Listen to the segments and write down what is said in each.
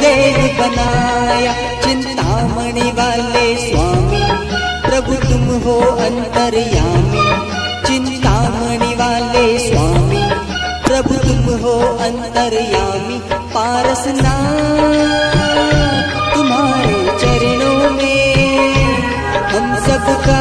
देव बनाया, चिंतामणि वाले स्वामी, प्रभु तुम हो अंतर्यामी। चिंतामणि वाले स्वामी, प्रभु तुम हो अंतर्यामी। पारसना, तुम्हारे चरणों में हम सबका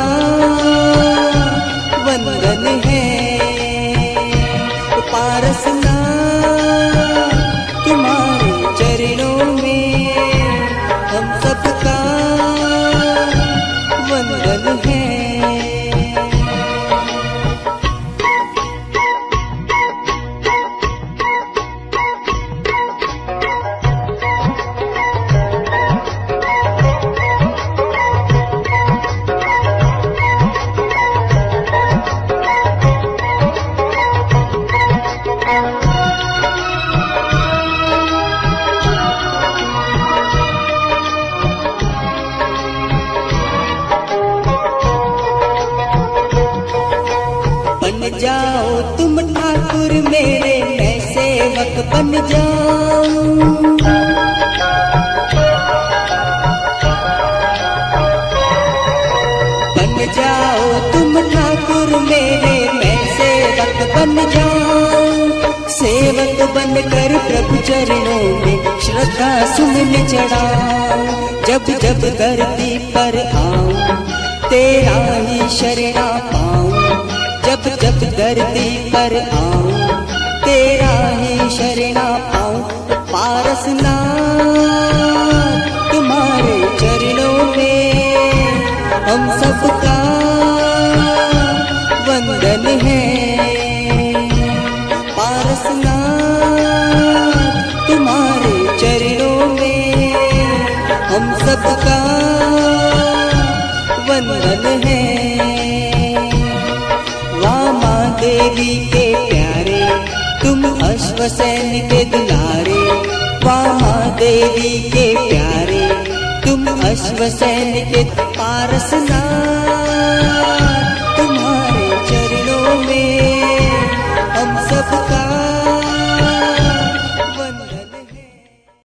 जाओ, तुम ठाकुर मेरे मैं सेवक बन जाऊँ बन जाओ, तुम ठाकुर मेरे मैं सेवक बन जाऊँ सेवक बनकर प्रभु चरणों में श्रद्धा सुमन चढ़ाऊं जब जब धरती पर आऊँ तेरा ही शरणा धरती पर आऊँ, तेरा ही शरणा पाऊँ पारसना तुम्हारे चरणों में। हम सबका वंदन है। पारसना तुम्हारे चरणों में। हम सबका वंदन है। सहेली के प्यारे, तुम अश्व के दुलारे वामा देवी के प्यारे, तुम अश्व के पारसना तुम्हारे चरणों में हम सबका